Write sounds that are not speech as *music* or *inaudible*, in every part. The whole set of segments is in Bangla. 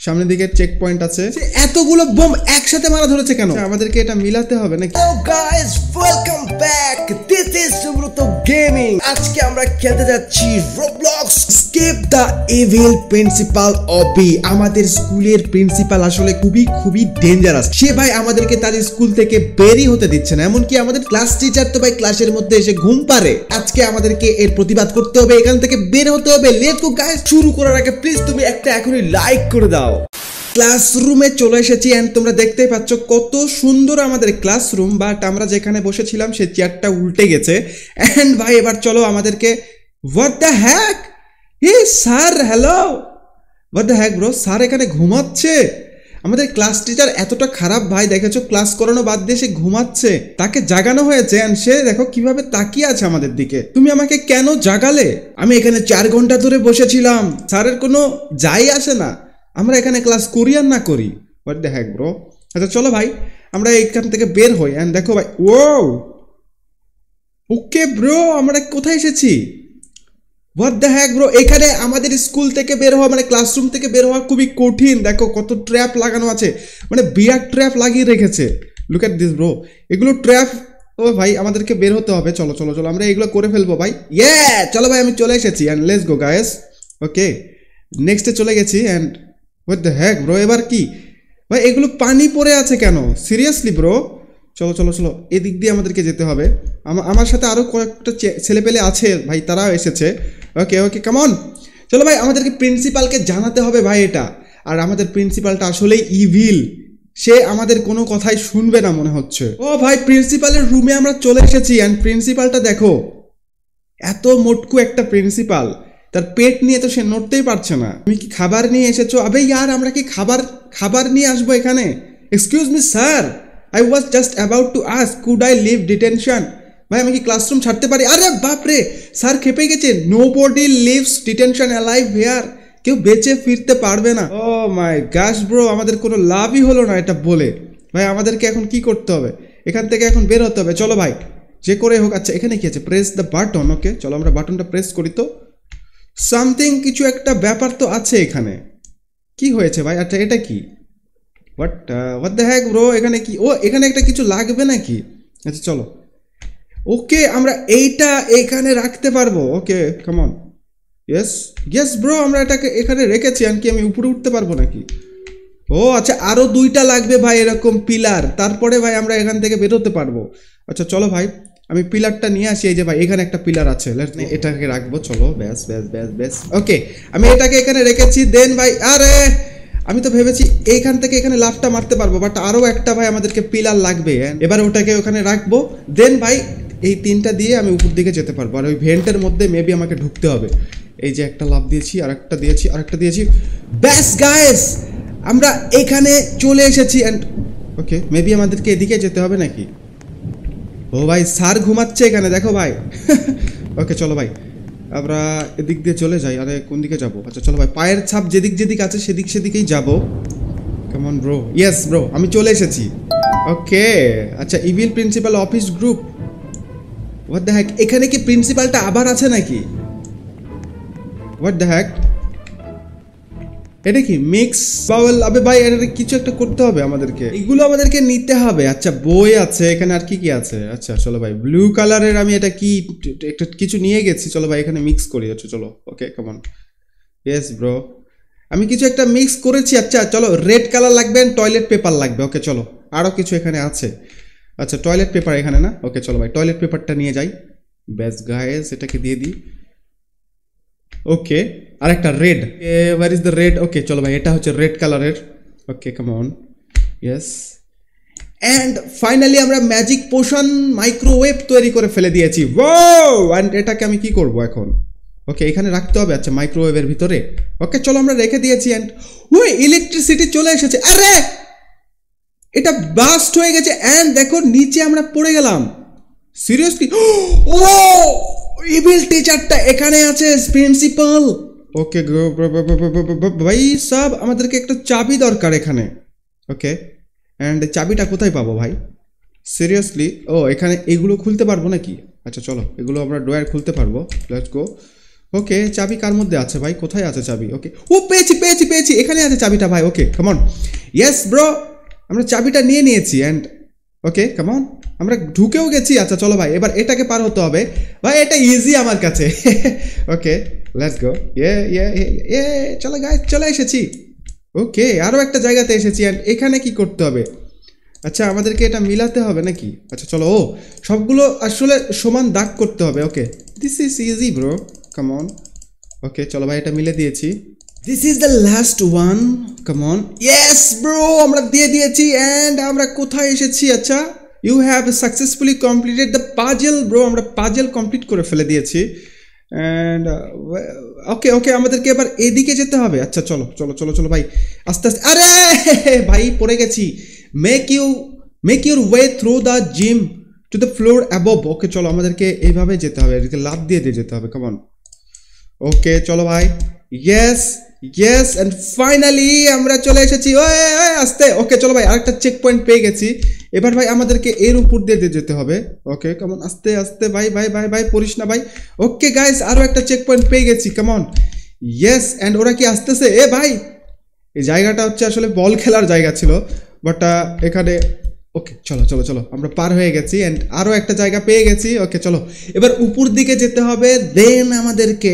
সামনের দিকে চেক পয়েন্ট আছে এতগুলো বোম একসাথে মারা ধরেছে কেন? আচ্ছা, আমাদেরকে এটা মিলাতে হবে নাকি? Guys, welcome back. This is Subruto Gaming. আজকে আমরা খেলতে যাচ্ছি Roblox Escape the Evil Principal Obi আমাদের স্কুলের প্রিন্সিপাল আসলে খুবই খুবই ডেঞ্জারাস সে ভাই আমাদেরকে তার স্কুল থেকে বেরি হতে দিচ্ছে না। এমনকি আমাদের ক্লাস টিচার তো ভাই ক্লাসের মধ্যে এসে ঘুম পারে আজকে আমাদেরকে এর প্রতিবাদ করতে হবে এখান থেকে বের হতে হবে। লেটস গো গাইস শুরু করার আগে প্লিজ তুমি একটা এখনই লাইক করে দাও। ক্লাসরুমে চলে এসেছি অ্যান্ড তোমরা দেখতেই পাচ্ছ কত সুন্দর আমাদের ক্লাসরুম বাট আমরা যেখানে বসেছিলাম সে চেয়ারটা উল্টে গেছে। অ্যান্ড ভাই, এবার চলো আমাদেরকে what the heck hey sir hello what the heck bro sir এখানে ঘুমাচ্ছে। আমাদের ক্লাস টিচার এতটা খারাপ ভাই, দেখেছ? ক্লাস করানো বাদ দিয়ে সে ঘুমাচ্ছে। তাকে জাগানো হয়েছে অ্যান্ড সে দেখো কীভাবে তাকিয়ে আছে আমাদের দিকে। তুমি আমাকে কেন জাগালে? আমি এখানে চার ঘণ্টা ধরে বসেছিলাম। স্যারের কোনো যাই আসে না। আমরা এখানে ক্লাস করি আর না করি। হোয়াট দ্য হ্যাক ব্রো আচ্ছা চলো ভাই, আমরা এখান থেকে বের হই। অ্যান্ড দেখো ভাই ও ওকে ব্রো আমরা কোথায় এসেছি? হোয়াট দ্য হ্যাক ব্রো এখানে আমাদের স্কুল থেকে বের হওয়া মানে ক্লাসরুম থেকে বের হওয়া খুবই কঠিন। দেখো, কত ট্র্যাপ লাগানো আছে। মানে বিরাট ট্র্যাপ লাগিয়ে রেখেছে। লুক অ্যাট দিস ব্রো এগুলো ট্র্যাপ ও ভাই, আমাদেরকে বের হতে হবে। চলো চলো চলো, আমরা এগুলো করে ফেলব ভাই। ইয়ে চলো ভাই, আমি চলে এসেছি। And let's go guys okay নেক্সটে চলে গেছি। And what the heck bro এবার কি? ভাই, এগুলো পানি পড়ে আছে কেন? সিরিয়াসলি ব্রো চলো চলো চলো, এদিক দিয়ে আমাদেরকে যেতে হবে। আমা- আমার সাথে আরও কয়েকটা ছেলে পেলে আছে, ভাই, তারাও এসেছে। ওকে ওকে কেমন চলো, ভাই, আমাদেরকে প্রিন্সিপালকে জানাতে হবে, ভাই, এটা। আর আমাদের প্রিন্সিপালটা আসলেই ইভিল সে আমাদের কোনো কথাই শুনবে না, মনে হচ্ছে। ও, ভাই প্রিন্সিপালের রুমে আমরা চলে এসেছি। অ্যান্ড প্রিন্সিপালটা দেখো, এত মোটকু একটা প্রিন্সিপাল তার পেট নিয়ে তো সে নড়তেই পারছে না। তুমি কি খাবার নিয়ে এসেছ? আবে ইয়ার, আমরা কি খাবার খাবার নিয়ে আসব এখানে? Excuse me sir I was just about to ask could I leave detention ভাই, আমি কি ক্লাসরুম ছাড়তে পারি? আরে বাপরে! স্যার খেপে গেছে। Nobody leaves detention alive here কেউ বেঁচে ফিরতে পারবে না। ও মাই গাছ ব্রো আমাদের কোনো লাভই হলো না এটা বলে। ভাই, আমাদেরকে এখন কি করতে হবে? এখান থেকে এখন বের হতে হবে। চলো ভাই, যে করে হোক। আচ্ছা এখানে কি আছে? প্রেস দ্য বাটন ওকে চলো, আমরা বাটনটা প্রেস করি তো। সামথিং কিছু একটা ব্যাপার তো আছে এখানে। কি হয়েছে ভাই? আচ্ছা এটা কি? What what the heck bro এখানে কি? ও, এখানে একটা কিছু লাগবে নাকি? আচ্ছা চলো। ওকে, আমরা এইটা এখানে রাখতে পারব। ওকে কেমন ইয়েস ইয়েস ব্রো আমরা এটাকে এখানে রেখেছি। আর কি, আমি উপরে উঠতে পারব নাকি? ও আচ্ছা আরও দুইটা লাগবে ভাই এরকম পিলার। তারপরে ভাই আমরা এখান থেকে বেরোতে পারব। আচ্ছা চলো ভাই। আমি পিলারটা নিয়ে আসি এই যে ভাই এখানে একটা পিলার আছে। এটাকে রাখব চলো ব্যাস ব্যাস ব্যাস ব্যাস। ওকে আমি এটাকে এখানে রেখেছি দেন ভাই আরে! আমি তো ভেবেছি এইখান থেকে এখানে লাফটা মারতে পারব বাট আরও একটা ভাই আমাদেরকে পিলার লাগবে এবার ওটাকে ওখানে রাখব। দেন ভাই এই তিনটা দিয়ে আমি উপর দিকে যেতে পারব আর ওই ভেন্টের মধ্যে মেবি আমাকে ঢুকতে হবে। এই যে একটা লাভ দিয়েছি আর একটা দিয়েছি আর একটা দিয়েছি। ব্যাস গায়েস আমরা এখানে চলে এসেছি অ্যান্ড ওকে মেবি আমাদেরকে এদিকে যেতে হবে নাকি? ও ভাই, স্যার ঘুমাচ্ছে এখানে, দেখো ভাই। *laughs* ওকে, চলো ভাই। আমরা এদিক দিয়ে চলে যাই, আরে কোন দিকে যাব? আচ্ছা চলো ভাই, পায়ের ছাপ যেদিক যেদিক আছে, সেদিক সেদিকেই যাব। কেমন ব্রো ইয়েস ব্রো আমি চলে এসেছি। ওকে আচ্ছা evil principal office group what the heck এখানে কি প্রিন্সিপালটা আবার আছে নাকি? হোয়াট দ্য হ্যাক এটা কি মিক্স বাউল আবে ভাই এটা কিছু একটা করতে হবে আমাদেরকে? এগুলো আমাদেরকে নিতে হবে। আচ্ছা বই আছে, এখানে আর কি কি আছে? আচ্ছা চলো ভাই ব্লু কালারের আমি এটা কি একটা কিছু নিয়ে গেছি। চলো ভাই, এখানে মিক্স করি আচ্ছা চলো ওকে কেমন ইয়েস ব্রো আমি কিছু একটা মিক্স করেছি আচ্ছা চলো রেড কালার লাগবে টয়লেট পেপার লাগবে ওকে চলো আরও কিছু এখানে আছে। আচ্ছা টয়লেট পেপার এখানে না? ওকে চলো ভাই টয়লেট পেপারটা নিয়ে যাই। ব্যাস গায়েস এটাকে দিয়ে দিই। ওকে আর একটা red where is the red okay চলো ভাই, এটা হচ্ছে রেড কালারের okay on yes and finally আমরা ম্যাজিক পোশন মাইক্রোওয়েভ তৈরি করে ফেলে দিয়েছি। ও অ্যান্ড এটাকে আমি কি করব এখন? ওকে এখানে রাখতে হবে আচ্ছা মাইক্রোওয়েভের ভিতরে। ওকে চলো আমরা রেখে দিয়েছি অ্যান্ড ওই ইলেকট্রিসিটি চলে এসেছে। আরে! এটা বাস্ট হয়ে গেছে অ্যান্ড দেখো নিচে আমরা পড়ে গেলাম। সিরিয়াসলি ও ইভিল টিচারটা এখানে আছে প্রিন্সিপাল ওকে ভাই, সাব আমাদেরকে একটা চাবি দরকার এখানে। ওকে অ্যান্ড চাবিটা কোথায় পাবো ভাই? সিরিয়াসলি ও, এখানে এগুলো খুলতে পারব নাকি? আচ্ছা চলো, এগুলো আমরা ড্রয়ার খুলতে পারব। লেটস গো ওকে চাবি কার মধ্যে আছে ভাই? কোথায় আছে চাবি? ওকে ও, পেয়েছি পেয়েছি পেয়েছি, এখানে আছে চাবিটা ভাই। ওকে কেমন ইয়েস ব্রো আমরা চাবিটা নিয়ে নিয়েছি অ্যান্ড ওকে কেমন আমরা ঢুকেও গেছি। আচ্ছা চলো ভাই, এবার এটাকে পার হতে হবে। ভাই, এটা ইজি আমার কাছে। ওকে লেটস গো ইয়ে ইয়ে ইয়ে চলো গাই চলে এসেছি। ওকে আরও একটা জায়গাতে এসেছি অ্যান্ড এখানে কি করতে হবে? আচ্ছা আমাদেরকে এটা মিলাতে হবে নাকি? আচ্ছা চলো, ও, সবগুলো আসলে সমান দাগ করতে হবে। Okay this is easy bro come on okay চলো ভাই, এটা মিলে দিয়েছি। This is the last one come on yes bro আমরা দিয়ে দিয়েছি অ্যান্ড আমরা কোথায় এসেছি? আচ্ছা you have successfully completed the puzzle bro আমরা পাজেল কমপ্লিট করে ফেলে দিয়েছি। অ্যান্ড ওকে ওকে আমাদেরকে এবার এদিকে যেতে হবে। আচ্ছা চলো চলো চলো চলো, ভাই। আস্তে আস্তে, আরে, ভাই, পড়ে গেছি। Make you make your way through the gym to the floor above okay চলো, আমাদেরকে এইভাবে যেতে হবে। এদিকে লাভ দিয়ে দিয়ে যেতে হবে। কেমন ওকে চলো, ভাই। ইয়েস ইয়েস অ্যান্ড ফাইনালি আমরা চলে এসেছি। ওয়ে আস্তে। ওকে চলো ভাই, আরেকটা চেক পয়েন্ট পেয়ে গেছি। এবার ভাই আমাদেরকে এর উপর দিয়ে দিয়ে যেতে হবে। ওকে কেমন আস্তে আস্তে, ভাই ভাই ভাই ভাই, পড়িস না ভাই। ওকে গাইস আরও একটা চেক পয়েন্ট পেয়ে গেছি কেমন ইয়েস অ্যান্ড ওরা কি আসতেছে? এ ভাই, এই জায়গাটা হচ্ছে আসলে বল খেলার জায়গা ছিল। বাট এখানে ওকে চলো চলো চলো, আমরা পার হয়ে গেছি। অ্যান্ড আরও একটা জায়গা পেয়ে গেছি। ওকে চলো, এবার উপর দিকে যেতে হবে। দেন আমাদেরকে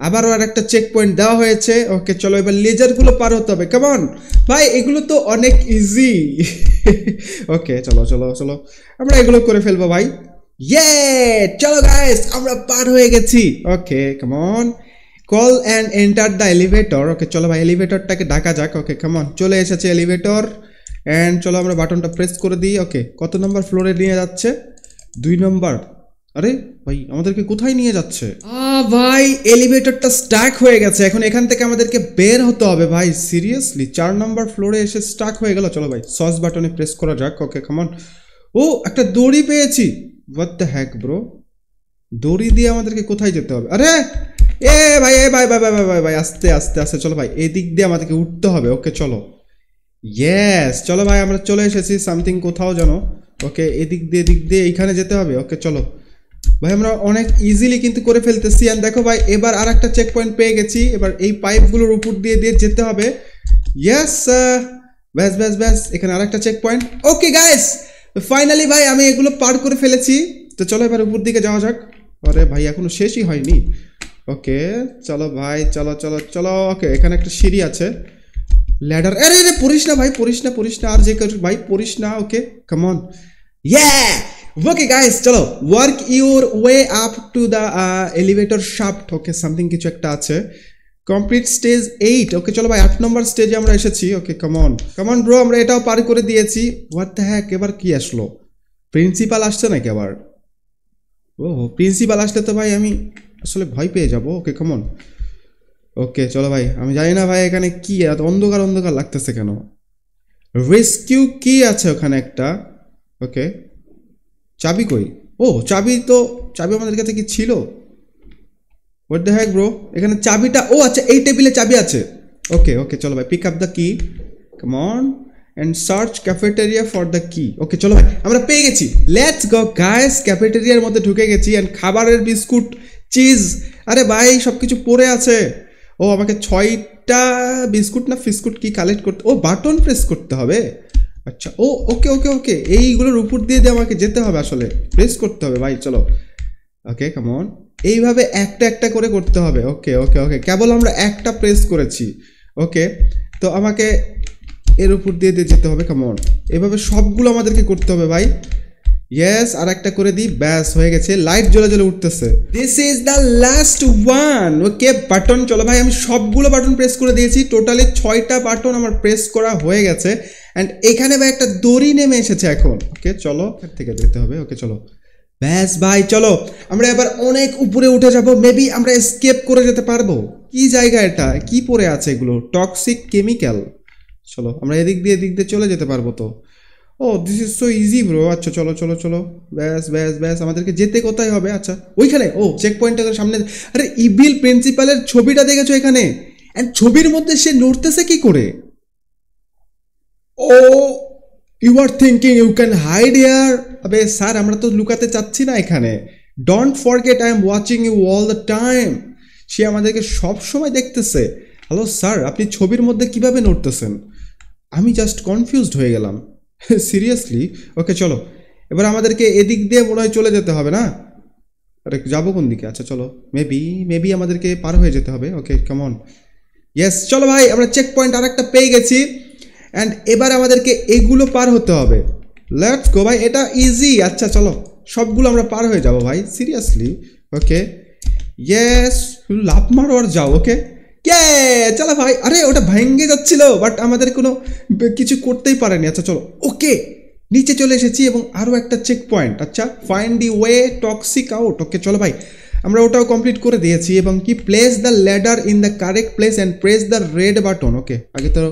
আবারও আর একটা চেক পয়েন্ট দেওয়া হয়েছে। ওকে, চলো এবার লেজারগুলো পার হতে হবে। কেমন ভাই, এগুলো তো অনেক ইজি *laughs* ওকে, চলো চলো চলো। আমরা এগুলো করে ফেলব ভাই। ইয়ে চলো গাইস আমরা পার হয়ে গেছি। ওকে কেমন call and enter the elevator okay, চলো ভাই এলিভেটরটাকে ডাকা যাক। ওকে কেমন চলে এসেছে এলিভেটর অ্যান্ড চলো আমরা বাটনটা প্রেস করে দিই। ওকে, কত নম্বর ফ্লোরে নিয়ে যাচ্ছে? দুই নম্বর আরে ভাই, আমাদেরকে কোথায় নিয়ে যাচ্ছে? ভাই এলিভেটরটা স্টাক হয়ে গেছে। এখন এখান থেকে আমাদেরকে বের হতে হবে ভাই সিরিয়াসলি চার নম্বর ফ্লোরে এসে স্টাক হয়ে গেল। চলো ভাই সস বাটনে প্রেস করা যাক। ওকে কেমন ও, একটা দড়ি পেয়েছি। হোয়াট দ্য হ্যাক ব্রো দড়ি দিয়ে আমাদেরকে কোথায় যেতে হবে? আরে, এ ভাই এ ভাই ভাই ভাই ভাই ভাই ভাই, আস্তে আস্তে আস্তে। চলো ভাই, এদিক দিয়ে আমাদেরকে উঠতে হবে। ওকে চলো। ইয়েস চলো ভাই, আমরা চলে এসেছি। সামথিং কোথাও যেন। ওকে এদিক দিয়ে এদিক দিয়ে এইখানে যেতে হবে। ওকে চলো। ভাই, আমরা অনেক ইজিলি কিন্তু করে ফেলতেছি। আর দেখো ভাই, এবার আর একটা চেক পয়েন্ট পেয়ে গেছি। এবার এই পাইপগুলোর উপর দিয়ে দিয়ে যেতে হবে। ইয়েস ব্যাস ব্যাস ব্যাস, এখানে আর একটা check point okay guys finally ভাই, আমি এগুলো পার করে ফেলেছি। তো চলো এবার উপর দিকে যাওয়া যাক। আরে ভাই, এখনও শেষই হয়নি। ওকে চলো ভাই, চলো চলো চলো। ওকে এখানে একটা সিঁড়ি আছে। ল্যাডার আরে আরে, পড়িস না ভাই, পড়িস না পড়িস না। আর যে ভাই, পড়িস না okay come on yeah okay guys চলো work your way up to the elevator shaft okay something কিছু একটা আছে। কমপ্লিট স্টেজ এইট ওকে চলো ভাই, আট নম্বর স্টেজে আমরা এসেছি। ওকে কমন কমন ব্রো আমরা এটাও পার করে দিয়েছি। হোয়াট দ্য হ্যাক এবার কি আসলো? প্রিন্সিপাল আসছে নাকি আবার? ও প্রিন্সিপাল আসলে তো ভাই, আমি আসলে ভয় পেয়ে যাব। ওকে কমন ওকে চলো ভাই, আমি জানি না ভাই, এখানে কি অন্ধকার অন্ধকার লাগতেছে কেন? রেস্কিউ কি আছে ওখানে একটা। ওকে চাবি কই? ও, চাবি তো, চাবি আমাদের কাছে কি ছিল? হোয়াট দ্য হ্যাক ব্রো এখানে চাবিটা, ও আচ্ছা এই টেবিলে চাবি আছে। ওকে ওকে চলো ভাই pick up the key come on and search cafeteria for the key okay চলো ভাই, আমরা পেয়ে গেছি। লেটস গো গাইস ক্যাফেটেরিয়ার মধ্যে ঢুকে গেছি অ্যান্ড খাবারের বিস্কুট চিজ আরে ভাই সব কিছু পড়ে আছে। ও, আমাকে ছয়টা বিস্কুট না ফিস্কুট কি কালেক্ট করতে, ও বাটন প্রেস করতে হবে? আচ্ছা ও ওকে ওকে ওকে এইগুলোর উপর দিয়ে দিয়ে আমাকে যেতে হবে আসলে। প্রেস করতে হবে, ভাই, চলো। ওকে কেমন এইভাবে একটা একটা করে করতে হবে। ওকে ওকে ওকে কেবল আমরা একটা প্রেস করেছি। ওকে তো আমাকে এর উপর দিয়ে দিয়ে যেতে হবে কেমন এভাবে সবগুলো আমাদেরকে করতে হবে, ভাই। ইয়েস আর একটা করে দিই। ব্যাস, হয়ে গেছে। লাইট জ্বলে জ্বলে উঠতেছে। This is the last one okay button চলো, ভাই, আমি সবগুলো বাটন প্রেস করে দিয়েছি। টোটালি ছয়টা বাটন আমার প্রেস করা হয়ে গেছে। অ্যান্ড এখানে ভাই একটা দড়ি নেমে এসেছে এখন। ওকে, চলো, এখান থেকে যেতে হবে। ওকে, চলো। ব্যাস ভাই, চলো। আমরা এবার অনেক উপরে উঠে যাব। মেবি আমরা স্কেপ করে যেতে পারব। কি জায়গা এটা? কি পড়ে আছে এগুলো? টক্সিক কেমিক্যাল চলো, আমরা এদিক দিয়ে এদিক দিয়ে চলে যেতে পারব তো। ও this is so easy bro আচ্ছা চলো চলো চলো। ব্যাস ব্যাস ব্যাস, আমাদেরকে যেতে কোথায় হবে? আচ্ছা ওইখানে। ও চেক পয়েন্টের সামনে। আরে ইবিল প্রিন্সিপালের ছবিটা দেখেছ এখানে? অ্যান্ড ছবির মধ্যে সে নড়তেছে কি করে? ও you are thinking you can hide ইয়ার আবে স্যার, আমরা তো লুকাতে চাচ্ছি না এখানে। Don't forget I am watching you all the time সে আমাদেরকে সব সময় দেখতেছে। হ্যালো স্যার আপনি ছবির মধ্যে কীভাবে নড়তেছেন? আমি জাস্ট কনফিউজড হয়ে গেলাম। *laughs* সিরিয়াসলি ওকে চলো। এবার আমাদেরকে এদিক দিয়ে মনে হয় চলে যেতে হবে, না? আরে, যাব কোন দিকে? আচ্ছা চলো। মেবি মেবি আমাদেরকে পার হয়ে যেতে হবে। ওকে কেমন ইয়েস চলো ভাই, আমরা চেক পয়েন্ট আর একটা পেয়ে গেছি। অ্যান্ড এবার আমাদেরকে এগুলো পার হতে হবে। লেটস গো ভাই, এটা ইজি আচ্ছা চলো, সবগুলো আমরা পার হয়ে যাব, ভাই। সিরিয়াসলি ওকে ইয়েস লাভ মারো আর যাও ওকে কে চলো, ভাই। আরে, ওটা ভেঙে যাচ্ছিল বাট আমাদের কোনো কিছু করতেই পারেনি। আচ্ছা চলো ওকে নিচে চলে এসেছি এবং আরও একটা চেক পয়েন্ট আচ্ছা find the way toxic out okay চলো, ভাই। আমরা ওটাও কমপ্লিট করে দিয়েছি এবং কি place the ladder in the correct place and press the red button okay আগে তো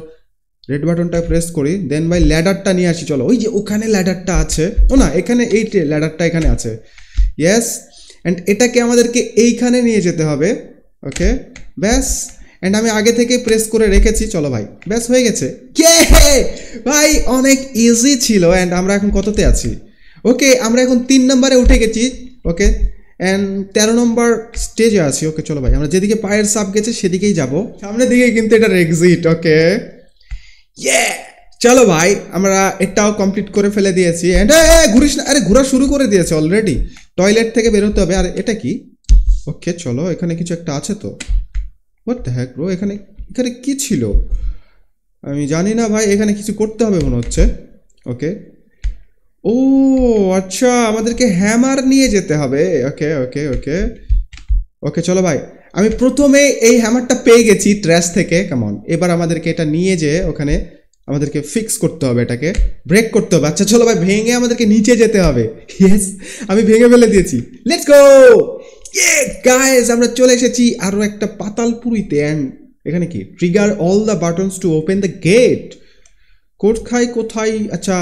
রেড বাটনটা প্রেস করি দেন ভাই ল্যাডারটা নিয়ে আসি, চলো। ওই যে ওখানে ল্যাডারটা আছে। ও না, এখানে এই ল্যাডারটা এখানে আছে। ইয়েস অ্যান্ড এটাকে আমাদেরকে এইখানে নিয়ে যেতে হবে। ওকে ব্যাস। অ্যান্ড আমি আগে থেকে প্রেস করে রেখেছি। চলো ভাই। ব্যাস, হয়ে গেছে। কে ভাই, অনেক ইজি ছিল। অ্যান্ড আমরা এখন কততে আছি? ওকে আমরা এখন তিন নম্বরে উঠে গেছি। ওকে অ্যান্ড তেরো নম্বর স্টেজে আছি। ওকে চলো ভাই। আমরা যেদিকে পায়ের সাপ গেছে, সেদিকেই যাব। সামনের দিকে কিন্তু এটার এক্সিট ওকে ইয়ে চলো ভাই, আমরা এটাও কমপ্লিট করে ফেলে দিয়েছি। অ্যান্ড ঘুরিস না। আরে, ঘোরা শুরু করে দিয়েছে অলরেডি টয়লেট থেকে বেরোতে হবে। আর এটা কি? ওকে চলো, এখানে কিছু একটা আছে তো। হ্যাক ব্রো এখানে এখানে কি ছিল? আমি জানি না ভাই, এখানে কিছু করতে হবে মনে হচ্ছে। ওকে ও আচ্ছা আমাদেরকে হ্যামার নিয়ে যেতে হবে। ওকে ওকে ওকে ওকে চলো ভাই। আমি প্রথমে এই হ্যামারটা পেয়ে গেছি ট্র্যাশ থেকে কেমন এবার আমাদেরকে এটা নিয়ে যে ওখানে আমাদেরকে ফিক্স করতে হবে এটাকে ব্রেক করতে হবে। আচ্ছা চলো ভাই, ভেঙে আমাদেরকে নিচে যেতে হবে। ইয়েস আমি ভেঙে ফেলে দিয়েছি। লেটস গো গাইস আমরা চলে এসেছি আরও একটা পাতালপুরিতে অ্যান্ড এখানে কি? Trigger all the buttons to open the gate কোথায় কোথায়? আচ্ছা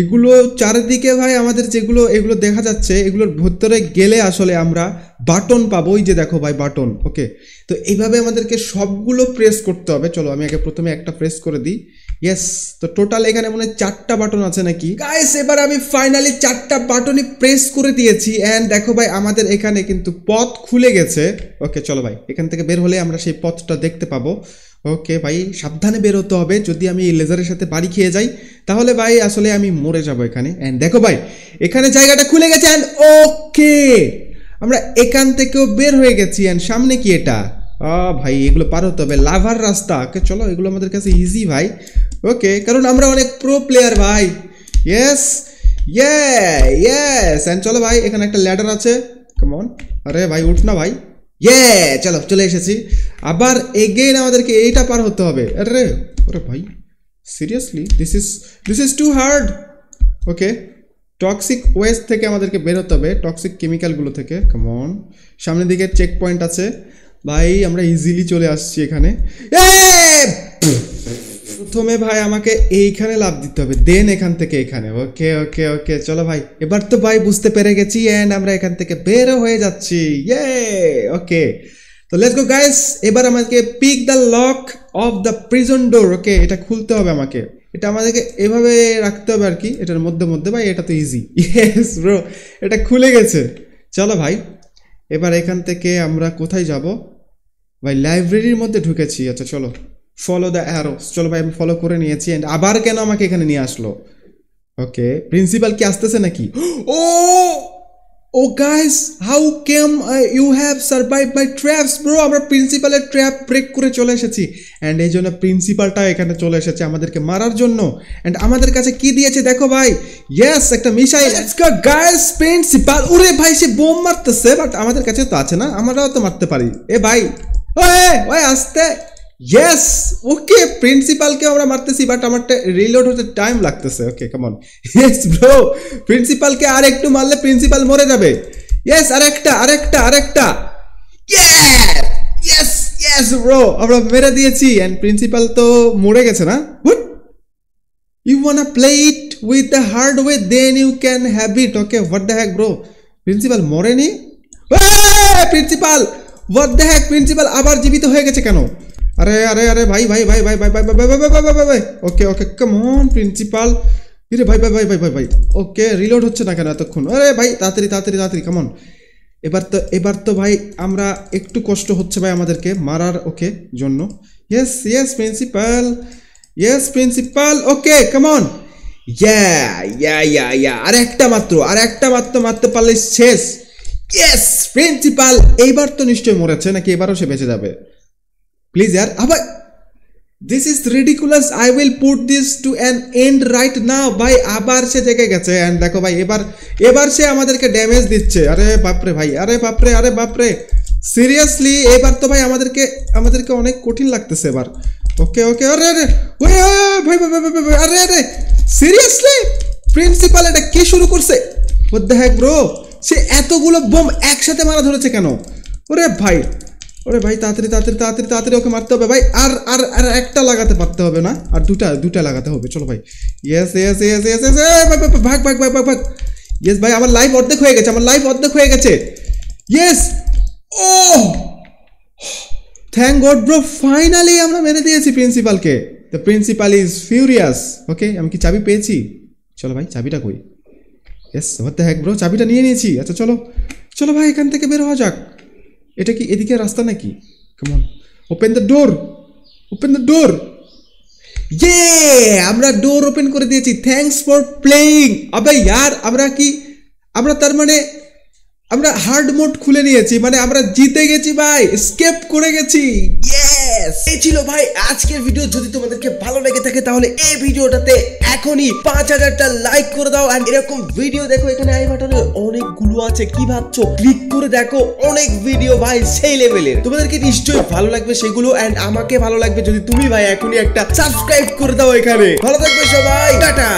এগুলো চারিদিকে ভাই আমাদের যেগুলো, এগুলো দেখা যাচ্ছে, এগুলোর ভেতরে গেলে আসলে আমরা বাটন পাবো। ওই যে দেখো ভাই বাটন, ওকে? তো এইভাবে আমাদেরকে সবগুলো প্রেস করতে হবে। চলো আমি আগে প্রথমে একটা প্রেস করে দিই। ইয়েস তো টোটাল এখানে মনে হয় চারটা বাটন আছে নাকি? গাইস এবার আমি ফাইনালি চারটা বাটনই প্রেস করে দিয়েছি। অ্যান্ড দেখো ভাই, আমাদের এখানে কিন্তু পথ খুলে গেছে। ওকে চলো ভাই, এখান থেকে বের হলে আমরা সেই পথটা দেখতে পাবো। ওকে ভাই, সাবধানে বের হতে হবে। যদি আমি এই লেজারের সাথে বাড়ি খেয়ে যাই, তাহলে ভাই আসলে আমি মরে যাব এখানে। অ্যান্ড দেখো ভাই, এখানে জায়গাটা খুলে গেছে অ্যান্ড ওকে! আমরা এখান থেকেও বের হয়ে গেছি অ্যান্ড সামনে কি এটা? ভাই, এগুলো পার হতে হবে। লাভার রাস্তা। ওকে, চলো, এগুলো আমাদের কাছে ইজি ভাই। ওকে, কারণ আমরা অনেক প্রো প্লেয়ার ভাই। ইয়েস ইয়ে ইয়েস অ্যান্ড চলো ভাই, এখানে একটা ল্যাডার আছে। কেমন আরে ভাই, উঠ না ভাই। ইয়ে চলো, চলে এসেছি। আবার এগেইন আমাদেরকে এইটা পার হতে হবে। আরে, ওরে ভাই seriously this is this is too hard okay toxic waste থেকে আমাদেরকে বেরোতে হবে টক্সিক কেমিক্যালগুলো থেকে। কেমন সামনের দিকে চেক পয়েন্ট আছে। ভাই, আমরা ইজিলি চলে আসছি এখানে! প্রথমে ভাই আমাকে এইখানে লাভ দিতে হবে দেন এখান থেকে এখানে। ওকে ওকে ওকে চলো ভাই। এবার তো ভাই বুঝতে পেরে গেছি অ্যান্ড আমরা এখান থেকে বেরো হয়ে যাচ্ছি। ইয়ে ওকে তো লেটস গো গাইস এবার আমাকে pick the lock of the prison door okay এটা খুলতে হবে আমাকে। এটা আমাদেরকে এভাবে রাখতে হবে আর কি, এটার মধ্যে মধ্যে ভাই, এটা তো ইজি ইয়েস ব্রো এটা খুলে গেছে। চলো ভাই, এবার এখান থেকে আমরা কোথায় যাব? ভাই লাইব্রেরির মধ্যে ঢুকেছি। আচ্ছা চলো। ফলো দ্য অ্যারো চলো ভাই, আমি ফলো করে নিয়েছি অ্যান্ড আবার কেন আমাকে এখানে নিয়ে আসলো? ওকে প্রিন্সিপাল কি আসতেছে নাকি? *gasps* ও ও guys how came you have survive my traps bro আমরা প্রিন্সিপালের ট্র্যাপ ব্রেক করে চলে এসেছি অ্যান্ড এই জন্য প্রিন্সিপালটা এখানে চলে এসেছে আমাদেরকে মারার জন্য অ্যান্ড আমাদের কাছে কি দিয়েছে দেখো ভাই? ইয়েস একটা মিসাইল গাইস প্রিন্সিপাল ওরে ভাই, সে বোম মারতেছে বাট আমাদের কাছে তো আছে না, আমরাও তো মারতে পারি। এ ভাই, ওয়ে ওয়ে, আসতে। ইয়েস ওকে প্রিন্সিপালকে আমরা মারতেছি বাট আমারটা রিলোড হতে টাইম লাগতেছে। ওকে কেমন ইয়েস ব্রো প্রিন্সিপালকে আর একটু মারলে প্রিন্সিপাল মরে যাবে। ইয়েস আরেকটা আরেকটা আরেকটা। ইয়েস ইয়েস ব্রো আমরা মেরে দিয়েছি অ্যান্ড প্রিন্সিপাল তো মরে গেছে না? হুট you wanna play it with the hard way then you can have it okay what the heck bro principal মরেনি? Principal what the heck principal আবার জীবিত হয়ে গেছে কেন? আরে আরে আরে ভাই ভাই ভাই ভাই ভাই ভাই ভাই ভাই ভাই ভাই ভাই ওকে ওকে কেমন প্রিন্সিপাল ইরে ভাই ভাই ভাই ভাই ভাই ভাই ওকে রিলোড হচ্ছে না কেন এতক্ষণ আরে ভাই তাড়াতাড়ি তাড়াতাড়ি তাড়াতাড়ি কেমন এবার তো এবার তো ভাই আমরা একটু কষ্ট হচ্ছে ভাই আমাদেরকে মারার ওকে জন্য yes yes principal yes principal okay কেমন ইয়া ইয়া ইয়া ইয়া আর একটা মাত্র আর একটা মাত্র মারতে পারলে শেষ ইয়েস প্রিন্সিপাল এইবার তো নিশ্চয়ই মরেছে নাকি এবারও সে বেঁচে যাবে প্লিজ ইয়ার আবার this is ridiculous I will put this to an end right now ভাই আবার সে জেগে গেছে। অ্যান্ড দেখো ভাই, এবার এবার সে আমাদেরকে ড্যামেজ দিচ্ছে। আরে বাপরে ভাই, আরে বাপরে আরে বাপরে। সিরিয়াসলি এবার তো ভাই আমাদেরকে আমাদেরকে অনেক কঠিন লাগতেছে এবার। ওকে ওকে আরে আরে। ওই ভাই ভাই ভাই আরে আরে। সিরিয়াসলি প্রিন্সিপাল এটা কি শুরু করছে? The heck ব্রো সে এতগুলো বোম একসাথে মারা ধরেছে কেন? ওরে ভাই ওরে ভাই, তাড়াতাড়ি তাড়াতাড়ি তাড়াতাড়ি তাড়াতাড়ি ওকে মারতে হবে ভাই। আর আর আর একটা লাগাতে পারতে হবে না। আর দুটা দুটা লাগাতে হবে, চলো ভাই। Yes yes yes yes yes ভাগ ভাগ ভাগ ভাগ ভাগ। ইয়েস ভাই, আমার লাইফ অর্ধেক হয়ে গেছে, আমার লাইফ অর্ধেক হয়ে গেছে। Yes oh thank god bro finally আমরা মেরে দিয়েছি প্রিন্সিপালকে the principal is furious okay আমি কি চাবি পেয়েছি? চলো ভাই, চাবিটা কই? ইয়েস হতে হ্যাক ব্রো চাবিটা নিয়ে নিয়েছি। আচ্ছা চলো। চলো ভাই, এখান থেকে বের হওয়া যাক। এটা কি এদিকে রাস্তা নাকি? কেমন open the door open the door yeah আমরা ডোর ওপেন করে দিয়েছি। থ্যাংকস ফর প্লেয়িং আবে ইয়ার, আমরা কি, আমরা তার মানে আমরা হার্ড মোড খুলে নিয়েছি। মানে আমরা জিতে গেছি, ভাই। স্কেপ করে গেছি। এই ছিল ভাই আজকের ভিডিও যদি তোমাদেরকে ভালো লেগে থাকে তাহলে এই ভিডিওটাতে এখনই পাঁচ হাজারটা লাইক করে দাও। আর এরকম ভিডিও দেখো, এখানে আই বাটনে অনেকগুলো আছে। কি ভাবছ? ক্লিক করে দেখো, অনেক ভিডিও ভাই সেই লেভেলের তোমাদেরকে নিশ্চয়ই ভালো লাগবে সেগুলো। এন্ড আমাকে ভালো লাগবে যদি তুমি ভাই এখনই একটা সাবস্ক্রাইব করে দাও এখানে। ভালো থাকবে সবাই। টাটা।